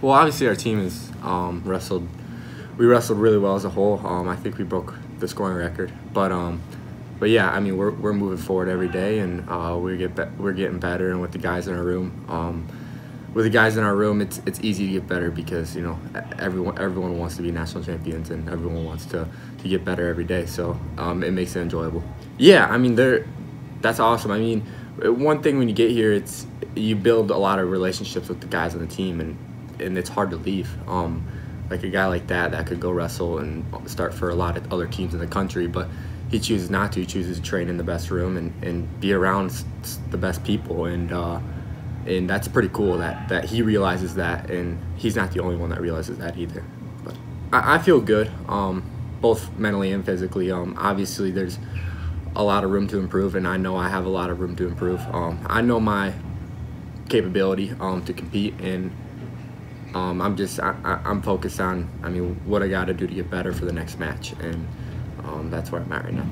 Well, obviously our team has um, wrestled. We wrestled really well as a whole. Um, I think we broke the scoring record, but um, but yeah, I mean we're, we're moving forward every day, and uh, we get we're getting better. And with the guys in our room, um, with the guys in our room, it's it's easy to get better because you know everyone everyone wants to be national champions, and everyone wants to, to get better every day. So um, it makes it enjoyable. Yeah, I mean that's awesome. I mean one thing when you get here, it's you build a lot of relationships with the guys on the team, and and it's hard to leave. Um, like a guy like that that could go wrestle and start for a lot of other teams in the country, but he chooses not to. He chooses to train in the best room and, and be around the best people, and uh, and that's pretty cool that that he realizes that, and he's not the only one that realizes that either. But I, I feel good, um, both mentally and physically. Um, obviously, there's a lot of room to improve, and I know I have a lot of room to improve. Um, I know my capability um, to compete and um, I'm just I, am focused on I mean what I got to do to get better for the next match, and um, that's where I'm at right now.